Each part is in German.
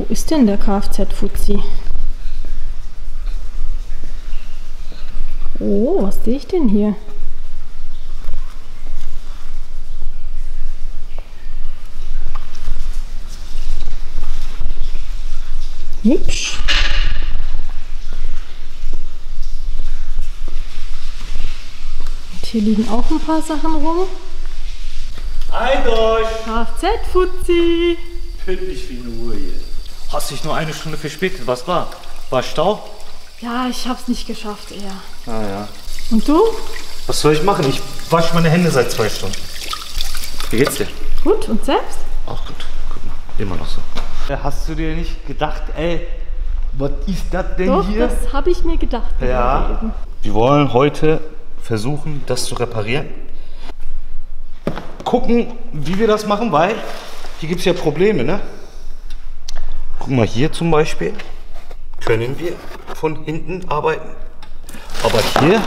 Wo ist denn der Kfz-Fuzzi? Oh, was sehe ich denn hier? Hübsch. Und hier liegen auch ein paar Sachen rum. Eindeutig! Kfz-Fuzzi. Pünktlich wie Uhr hier. Hast dich nur eine Stunde verspätet. Was war? War Stau? Ja, ich hab's nicht geschafft eher. Ah ja. Und du? Was soll ich machen? Ich wasche meine Hände seit zwei Stunden. Wie geht's dir? Gut, und selbst? Auch gut. Guck mal, immer noch so. Hast du dir nicht gedacht, ey, was ist das denn Doch, hier? das habe ich mir gedacht. Ja. Wir wollen heute versuchen, das zu reparieren. Gucken, wie wir das machen, weil hier gibt es ja Probleme, ne? Guck mal, hier zum Beispiel können wir von hinten arbeiten. Aber hier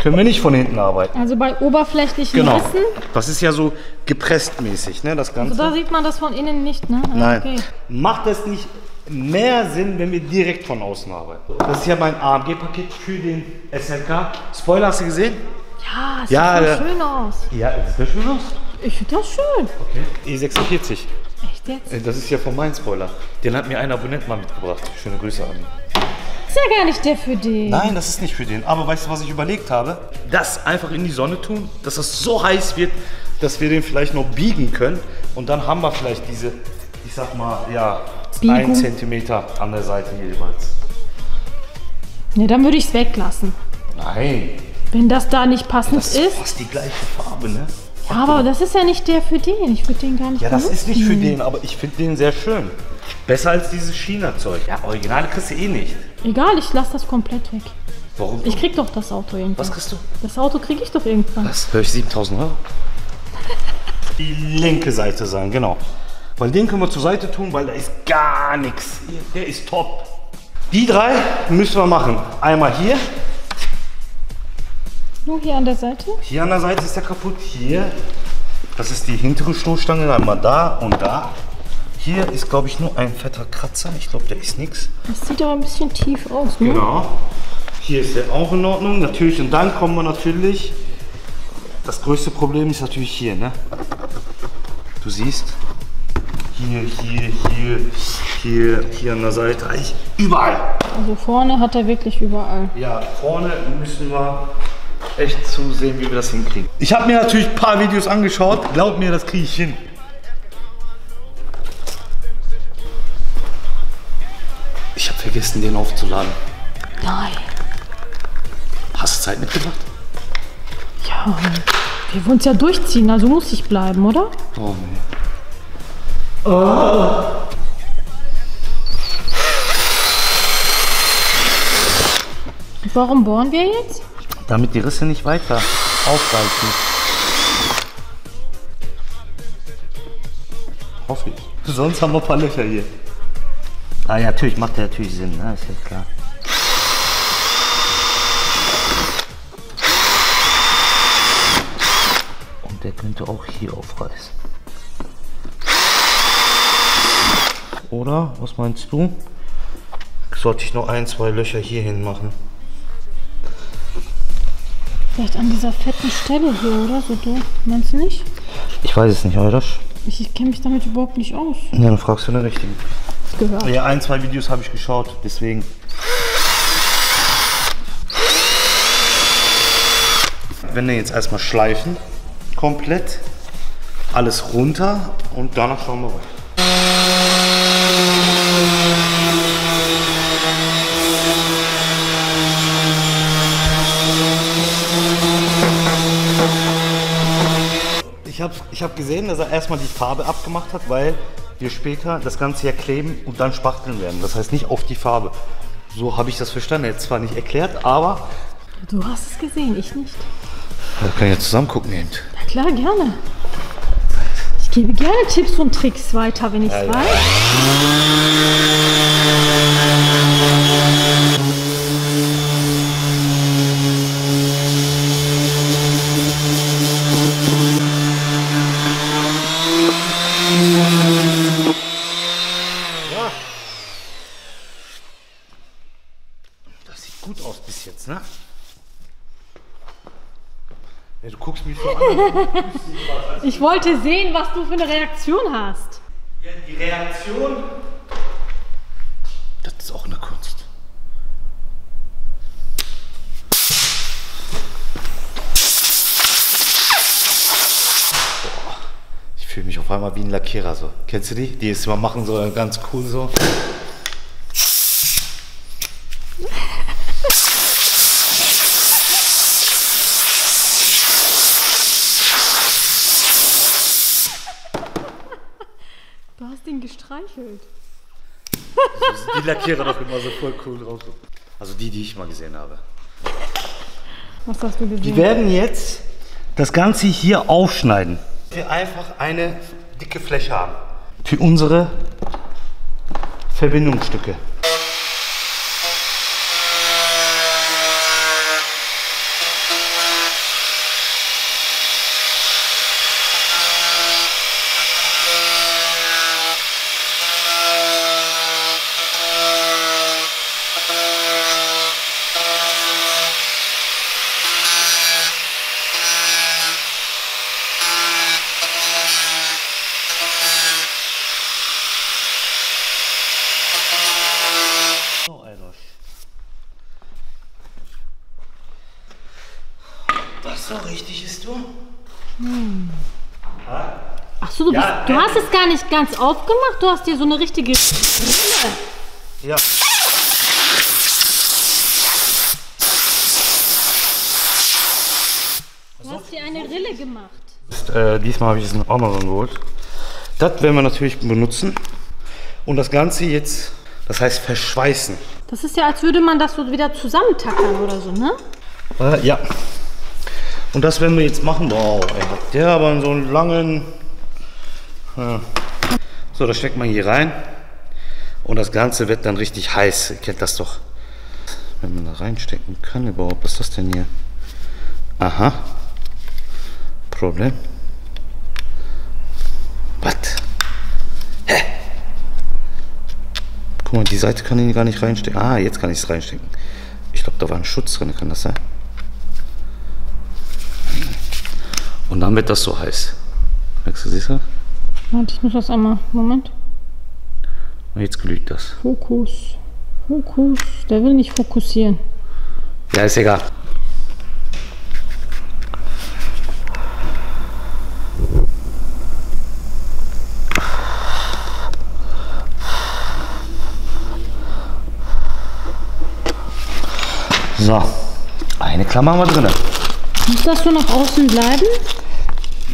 können wir nicht von hinten arbeiten. Also bei oberflächlichen Genau. Rissen, Das ist ja so gepresst mäßig, ne? Das Ganze. also da sieht man das von innen nicht, ne? Ah, Nein. Okay. Macht das nicht mehr Sinn, wenn wir direkt von außen arbeiten? Das ist ja mein AMG-Paket für den SLK. Spoiler hast du gesehen? Ja, sieht Ja, schön aus. Ja, sieht das schön aus? Ich finde das schön. E46. Echt jetzt? Äh, Das ist ja von meinem Spoiler. Den hat mir ein Abonnent mal mitgebracht. Schöne Grüße an ihn. Ist ja gar nicht der für den. Nein, das ist nicht für den. Aber weißt du, was ich überlegt habe? Das einfach in die Sonne tun, dass es so heiß wird, dass wir den vielleicht noch biegen können. Und dann haben wir vielleicht diese, ich sag mal, ja, Biegung. ein Zentimeter an der Seite jeweils. Ne, dann würde ich es weglassen. Nein, Wenn das da nicht passend das ist ist. fast die gleiche Farbe, ne? Ja, aber das ist ja nicht der für den. Ich würde den gar nicht Ja, das ist nicht für benutzen. den, aber ich finde den sehr schön. Besser als dieses China-Zeug. Ja, Originale kriegst du eh nicht. Egal, ich lasse das komplett weg. Warum? Ich krieg doch das Auto irgendwann. Was kriegst du? Das Auto kriege ich doch irgendwann. Was? Höre ich 7000 Euro? Die linke Seite sein, genau. Weil den können wir zur Seite tun, weil da ist gar nichts. Der ist top. Die drei müssen wir machen. Einmal hier. Nur hier an der Seite. Hier an der Seite ist der kaputt. Hier. Das ist die hintere Stoßstange. Einmal da und da. Hier ist, glaube ich, nur ein fetter Kratzer. Ich glaube, der ist nichts. Das sieht aber ein bisschen tief aus, ne? Genau. Hier ist der auch in Ordnung. Natürlich, und dann kommen wir natürlich. Das größte Problem ist natürlich hier, ne? Du siehst. Hier, hier, hier, hier, hier an der Seite. Eigentlich überall. Also vorne hat er wirklich überall. Ja, vorne müssen wir echt zusehen, wie wir das hinkriegen. Ich habe mir natürlich ein paar Videos angeschaut. Glaub mir, das kriege ich hin. Ich habe vergessen, den aufzuladen. Nein. Hast du Zeit mitgebracht? Ja, wir wollen es ja durchziehen, also muss ich bleiben, oder? Oh nee. Warum bohren wir jetzt? Damit die Risse nicht weiter aufreißen. Hoffe ich. Sonst haben wir ein paar Löcher hier. Ah ja, natürlich, macht ja natürlich Sinn, ne? ist ja klar. Und der könnte auch hier aufreißen. Oder, was meinst du? Sollte ich noch ein, zwei Löcher hier hin machen? Vielleicht an dieser fetten Stelle hier, oder? So doof. Meinst du nicht? Ich weiß es nicht, oder? Ich, ich kenne mich damit überhaupt nicht aus. Ja, dann fragst du den richtigen. Gehört. Ja, ein, zwei Videos habe ich geschaut, deswegen. Wenn wir jetzt erstmal schleifen, komplett, alles runter und danach schauen wir weiter. Ich habe ich hab gesehen, dass er erstmal die Farbe abgemacht hat, weil wir später das Ganze ja kleben und dann spachteln werden. Das heißt nicht auf die Farbe. So habe ich das verstanden. Jetzt zwar nicht erklärt, aber Du hast es gesehen, ich nicht. wir können ja zusammen gucken eben. Ja klar, gerne. Ich gebe gerne Tipps und Tricks weiter, wenn ich es Ja, ja. weiß. Ich wollte sehen, was du für eine Reaktion hast. Ja, die Reaktion. Das ist auch eine Kunst. Boah, Ich fühle mich auf einmal wie ein Lackierer so. Kennst du die? Die es immer machen so ganz cool so. Gestreichelt. Die Lackierer doch immer so voll cool drauf. Also die, die ich mal gesehen habe. Was hast du Wir gesehen? werden jetzt das Ganze hier aufschneiden. Wir einfach eine dicke Fläche haben. Für unsere Verbindungsstücke. So, Eidosch. Das so richtig ist du? Ach so, du, hast es gar nicht ganz aufgemacht. Du hast dir so eine richtige Rille. Ja. Du hast dir eine Rille gemacht. Äh, diesmal habe ich es in Amazon geholt. Das werden wir natürlich benutzen. Und das Ganze jetzt, das heißt verschweißen. Das ist ja, als würde man das so wieder zusammentackern oder so, ne? Äh, ja. Und das werden wir jetzt machen. Wow, ey, hat der aber so einen langen. So, das steckt man hier rein. Und das Ganze wird dann richtig heiß. Ihr kennt das doch. Wenn man da reinstecken kann überhaupt. Was ist das denn hier? Aha. Problem. Was? Hä? Guck mal, die Seite kann ich gar nicht reinstecken. Ah, jetzt kann ich es reinstecken. Ich glaube, da war ein Schutz drin, kann das sein? Und dann wird das so heiß. Merkst du, siehst du? Warte, ich muss das einmal. Moment. Und jetzt glüht das. Fokus. Fokus. Der will nicht fokussieren. Ja, ist egal. So, eine Klammer haben wir drin. Muss das so nach außen bleiben?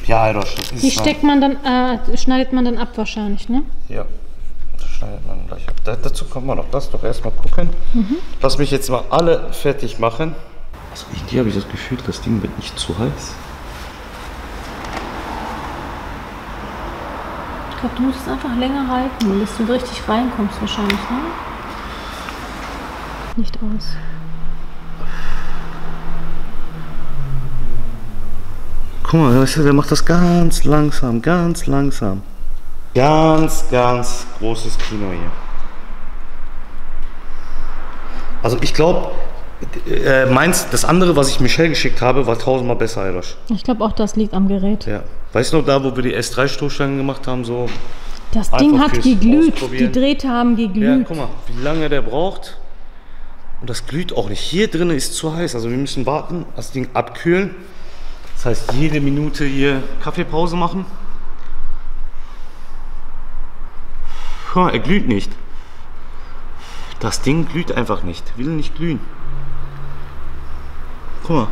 Ja, Alter, das ist Die steckt man dann, äh, schneidet man dann ab wahrscheinlich, ne? Ja, das schneidet man gleich ab. Da, dazu kommt man noch. Lass doch erstmal gucken. Lass mich jetzt mal alle fertig machen. Also irgendwie habe ich das Gefühl, das Ding wird nicht zu heiß. Ich glaube, du musst es einfach länger halten, bis du richtig reinkommst wahrscheinlich, ne? Nicht aus. Guck mal, weißt du, der macht das ganz langsam, ganz langsam. Ganz, ganz großes Kino hier. Also ich glaube, äh, meins, das andere, was ich Michelle geschickt habe, war tausendmal besser, Edosch. Ich glaube auch, das liegt am Gerät. Ja. Weißt du noch da, wo wir die S3-Stoßstangen gemacht haben, so? Das Ding hat geglüht. Die. Drähte haben Ja, geglüht. guck mal, wie lange der braucht. Und das glüht auch nicht. Hier drin ist zu heiß. Also wir müssen warten, das Ding abkühlen. Das heißt, jede Minute hier Kaffeepause machen. Mal, er glüht nicht. Das Ding glüht einfach nicht. Will nicht glühen. Guck mal.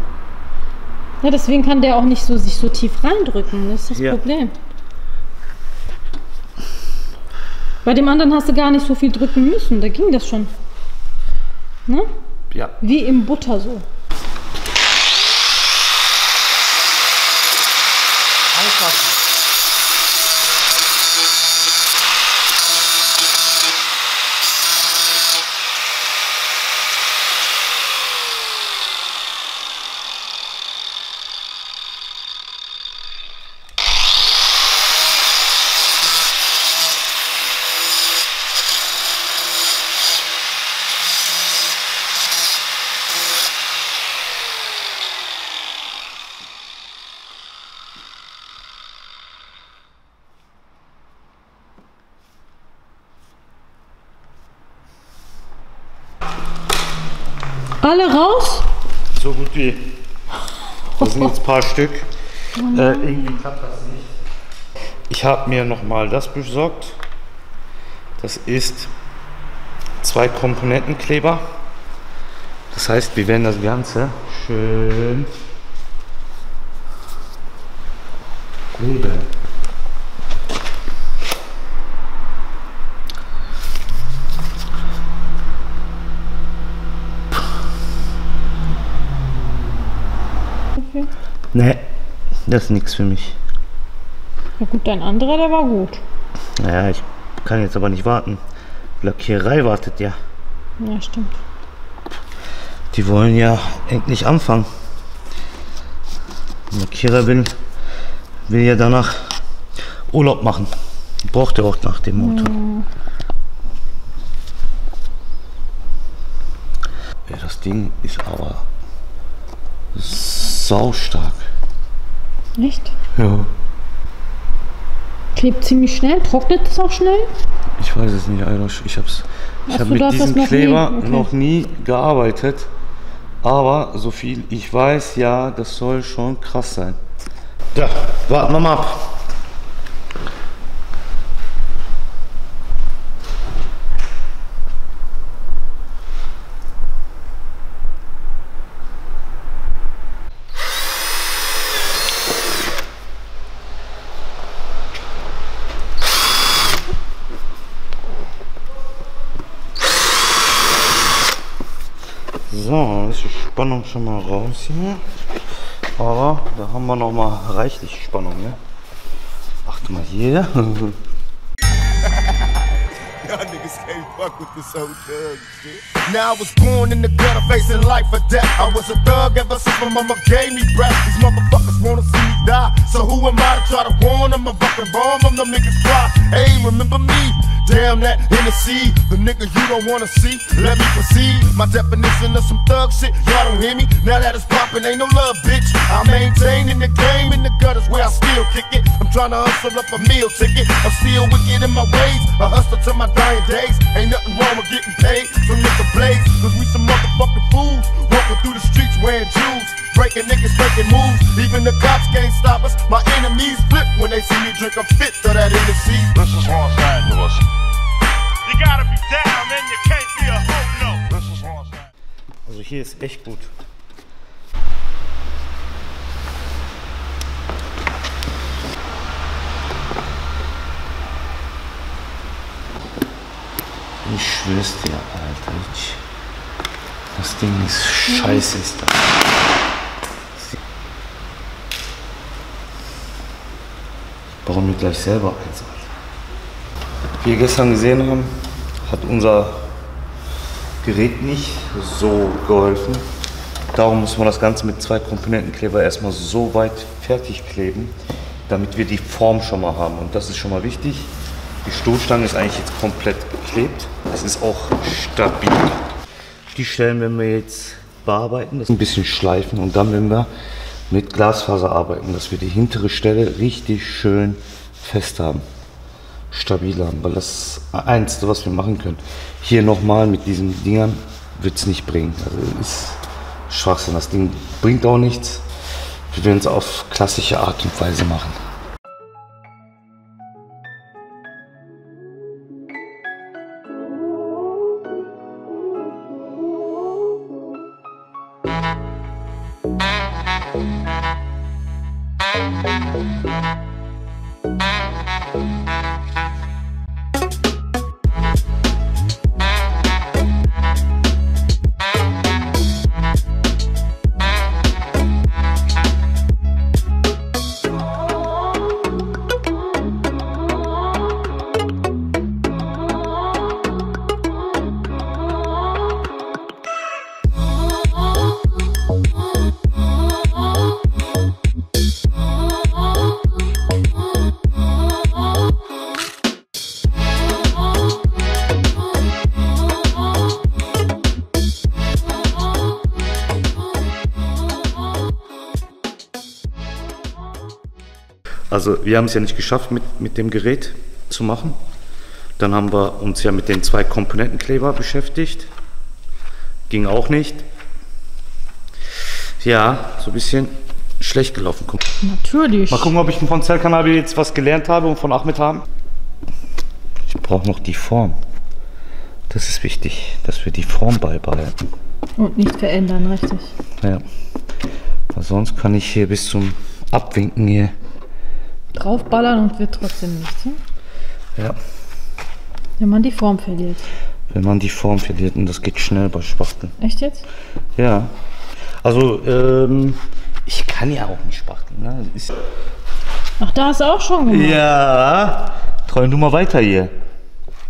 Ja, deswegen kann der auch nicht so, sich so tief reindrücken. Das ist das Ja. Problem. Bei dem anderen hast du gar nicht so viel drücken müssen. Da ging das schon. Ne? Ja. Wie im Butter so. Alle raus? So gut wie. Das sind jetzt ein paar Stück. Äh, irgendwie klappt das nicht. Ich habe mir nochmal das besorgt. Das ist zwei Komponentenkleber. Das heißt, wir werden das Ganze schön kleben. Okay. Nee, das ist nichts für mich. Ja gut, dein anderer, der war gut. Naja, ich kann jetzt aber nicht warten. Lackiererei wartet ja. Ja, stimmt. Die wollen ja endlich anfangen. Der Lackierer will, will ja danach Urlaub machen. Braucht er auch nach dem Auto. Ja, das Ding ist aber saustark. Echt? Ja. Klebt ziemlich schnell. Trocknet es auch schnell? Ich weiß es nicht, Alter. Ich hab's. Ich habe mit diesem noch nie- Kleber okay. noch nie gearbeitet. Aber so viel ich weiß, ja, das soll schon krass sein. Ja, warten wir mal ab. So, ist die Spannung schon mal raus hier. Aber da haben wir noch mal reichlich Spannung, ne? Achte mal hier. Now I was born in the gutter facing life or death. I was a thug ever since my mama gave me breath. These motherfuckers wanna see me die. So who am I to try to warn them? I fucking bomb them, them niggas cry. Hey, remember me? Damn that Hennessy, the nigga you don't wanna see. Let me proceed. My definition of some thug shit, y'all don't hear me. Now that it's poppin', ain't no love, bitch. I maintain in the game in the gutters where I still kick it. I'm trying to hustle up a meal ticket. I'm still wicked in my ways. I hustle to my dying days. Ain't nothing wrong with getting paid from nigga blaze. Cause we some motherfucking fools. Walking through the streets wearing jewels. Breaking niggas, breaking moves. Even the cops can't stop us. My enemies flip when they see me drink a fifth of that Hennessy. This is Los Angeles. You gotta be down, man. You can't be a hoe, no. This is Los Angeles. Also hier ist echt gut. Ich schwör's dir, Alter. Ich, das Ding ist scheiße, ist das. Baue mir gleich selber eins. Alter. Wie wir gestern gesehen haben, hat unser Gerät nicht so geholfen. Darum muss man das Ganze mit zwei Komponentenkleber erstmal so weit fertig kleben, damit wir die Form schon mal haben. Und das ist schon mal wichtig. Die Stoßstange ist eigentlich jetzt komplett geklebt. Es ist auch stabil. Die Stellen werden wir jetzt bearbeiten, das ein bisschen schleifen und dann werden wir mit Glasfaser arbeiten, dass wir die hintere Stelle richtig schön fest haben stabil haben, weil das Einzige, was wir machen können. Hier nochmal mit diesen Dingern wird es nicht bringen. Also ist Schwachsinn. Das Ding bringt auch nichts. Wir werden es auf klassische Art und Weise machen. Also wir haben es ja nicht geschafft, mit, mit dem Gerät zu machen. Dann haben wir uns ja mit den zwei Komponentenkleber beschäftigt. Ging auch nicht. Ja, so ein bisschen schlecht gelaufen. Guck. Natürlich. Mal gucken, ob ich von Zellkanal jetzt was gelernt habe und von Ahmed haben. Ich brauche noch die Form. Das ist wichtig, dass wir die Form beibehalten. Und nicht verändern, richtig. Ja. Weil sonst kann ich hier bis zum Abwinken hier. Draufballern und wird trotzdem nichts. Hm? Ja. Wenn man die Form verliert. Wenn man die Form verliert und das geht schnell bei Spachteln. Echt jetzt? Ja. Also, ähm, ich kann ja auch nicht spachteln. Ne? Ist, Ach, da hast du auch schon gemacht. ja. Träum du mal weiter hier.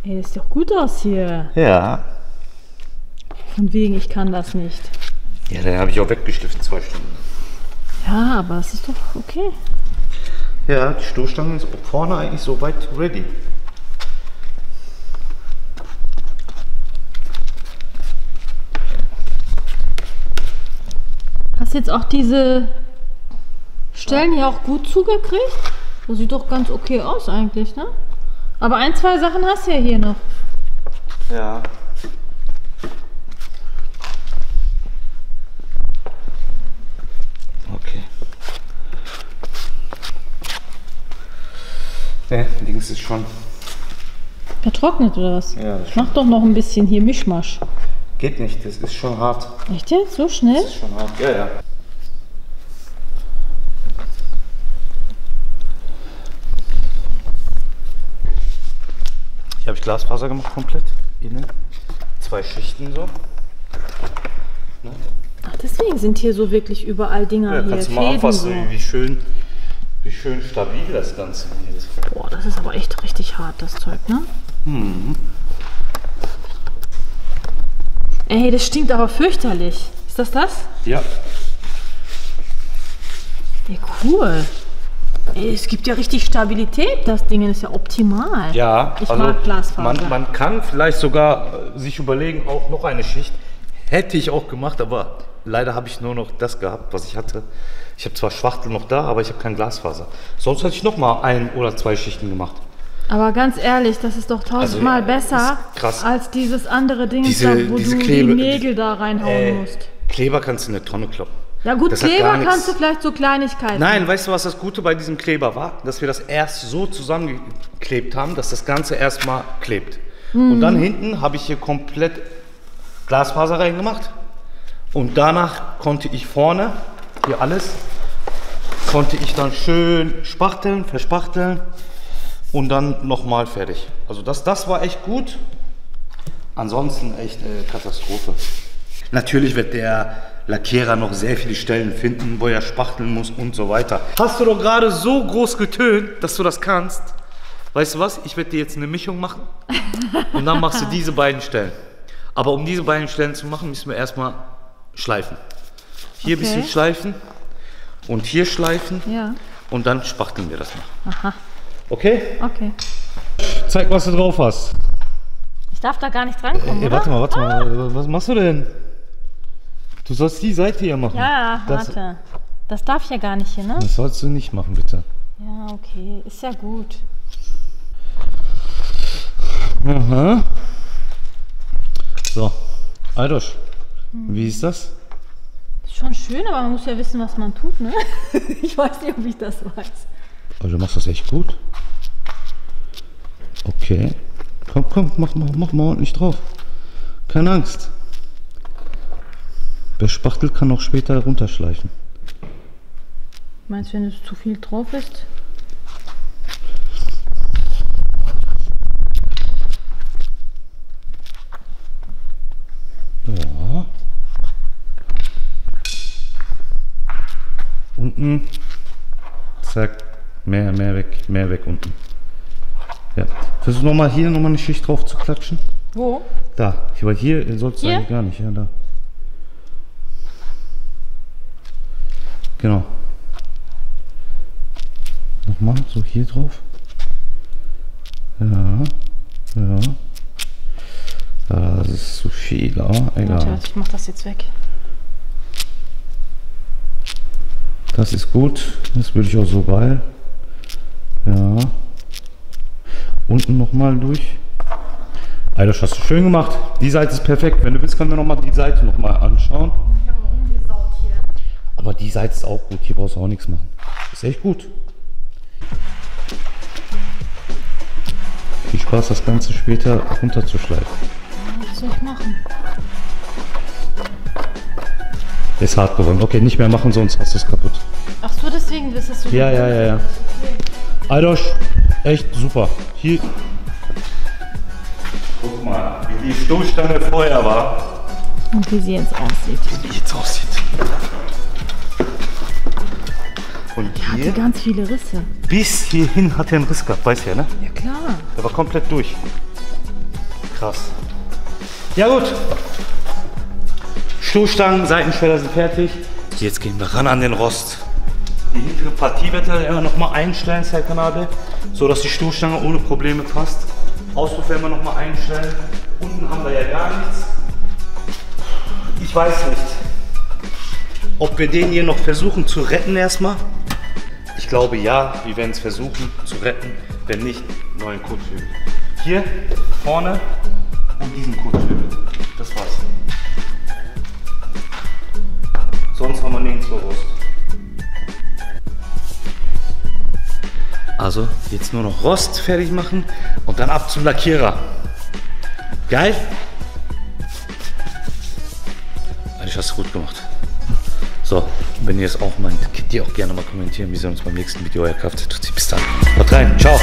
Ey, sieht doch gut aus hier. Ja. Von wegen, ich kann das nicht. Ja, dann habe ich auch weggeschliffen, zwei Stunden. Ja, aber es ist doch okay. Ja, die Stoßstange ist vorne eigentlich soweit ready. Hast jetzt auch diese Stellen hier auch gut zugekriegt? Das sieht doch ganz okay aus eigentlich, ne? Aber ein, zwei Sachen hast du ja hier noch. Ja. Okay. Ne, links ist schon. Vertrocknet oder was? Ja, das Mach doch noch ein bisschen hier Mischmasch. Geht nicht, das ist schon hart. Echt jetzt? So schnell? Das ist schon hart. Ja, ja. Hier habe ich Glasfaser gemacht komplett. Innen. Zwei Schichten so. Ach, deswegen sind hier so wirklich überall Dinger Ja, hier. kannst du mal Fäden anfassen, so. wie, schön, wie schön stabil das Ganze wird. Boah, das ist aber echt richtig hart, das Zeug, ne? Mhm. Ey, das stinkt aber fürchterlich. Ist das das? Ja. Ey, cool. Ey, es gibt ja richtig Stabilität. Das Ding ist ja optimal. Ja, Ich also mag Glasfaser. man, man kann vielleicht sogar äh, sich überlegen, auch noch eine Schicht. Hätte ich auch gemacht, aber leider habe ich nur noch das gehabt, was ich hatte. Ich habe zwar Schwachtel noch da, aber ich habe kein Glasfaser. Sonst hätte ich noch mal ein oder zwei Schichten gemacht. Aber ganz ehrlich, das ist doch tausendmal Also, besser als dieses andere Ding, Diese- da, wo du Klebe- die Nägel da reinhauen Äh, musst. Kleber kannst du in eine Tonne kloppen. Ja gut, das Kleber kannst du vielleicht so Kleinigkeiten. Nein, weißt du, was das Gute bei diesem Kleber war? Dass wir das erst so zusammengeklebt haben, dass das Ganze erstmal klebt. Und dann hinten habe ich hier komplett Glasfaser reingemacht. Und danach konnte ich vorne, hier alles, konnte ich dann schön spachteln, verspachteln und dann nochmal fertig. Also das, das war echt gut. Ansonsten echt äh, Katastrophe. Natürlich wird der Lackierer noch sehr viele Stellen finden, wo er spachteln muss und so weiter. Hast du doch gerade so groß getönt, dass du das kannst. Weißt du was? Ich werde dir jetzt eine Mischung machen und dann machst du diese beiden Stellen. Aber um diese beiden Stellen zu machen, müssen wir erstmal schleifen. Hier ein Okay. bisschen schleifen und hier schleifen Ja, und dann spachteln wir das mal. aha, Okay? okay. Zeig, was du drauf hast. Ich darf da gar nicht drankommen, Ey, oder? warte mal, warte mal. Was machst du denn? Du sollst die Seite hier machen. Ja, das, warte. Das darf ich ja gar nicht hier, ne? Das sollst du nicht machen, bitte. Ja, okay. Ist ja gut. Aha. Aldosch, wie ist das? Schon schön, aber man muss ja wissen, was man tut, ne? ich weiß nicht, ob ich das weiß. Also du machst das echt gut. Okay. Komm, komm, mach, mach, mach mal ordentlich drauf. Keine Angst. Wer spachtelt, kann auch später runterschleifen. Meinst du, wenn es zu viel drauf ist? Unten. Zack. Mehr, mehr weg, mehr weg unten. Ja. Versuch nochmal hier nochmal eine Schicht drauf zu klatschen. Wo? Da. Weil hier sollst du Hier? eigentlich gar nicht. Ja, da. Genau. Nochmal, so hier drauf. Ja. Ja. Das ist zu viel, aber egal. warte, ich mach das jetzt weg. Das ist gut. Das würde ich auch so bei. Ja. Unten nochmal durch. Alter, das hast du schön gemacht. Die Seite ist perfekt. Wenn du willst, können wir nochmal die Seite nochmal anschauen. Aber die Seite ist auch gut. Hier brauchst du auch nichts machen. Ist echt gut. Viel Spaß, das Ganze später runterzuschleifen. Was soll ich machen? Der ist hart geworden. Okay, nicht mehr machen, sonst hast du es kaputt. Ach so, deswegen bist du Ja, ja, ja, ja. Aldosch, echt super. Hier. Guck mal, wie die Stoßstange vorher war. Und wie sie jetzt aussieht. Wie die jetzt aussieht. Und Hatte hier, ganz viele Risse. bis hierhin hat er einen Riss gehabt, weißt du ja, ne? Ja klar. Der war komplett durch. Krass. Ja gut. Stoßstangen, Seitenschweller sind fertig. Jetzt gehen wir ran an den Rost. Die hintere Partie wird er immer noch mal einstellen, Zeitkanal, so dass die Stoßstange ohne Probleme passt. Auspuff werden wir noch mal einstellen. Unten haben wir ja gar nichts. Ich weiß nicht, ob wir den hier noch versuchen zu retten erstmal. Ich glaube ja, wir werden es versuchen zu retten. Wenn nicht, neuen Kotflügel. Hier vorne und diesen Kotflügel. Also jetzt nur noch Rost fertig machen und dann ab zum Lackierer. Geil? Eigentlich hast du gut gemacht. So, wenn ihr es auch meint, könnt ihr auch gerne mal kommentieren, wie sie uns beim nächsten Video erkauft. Bis dann. Haut rein. Ciao.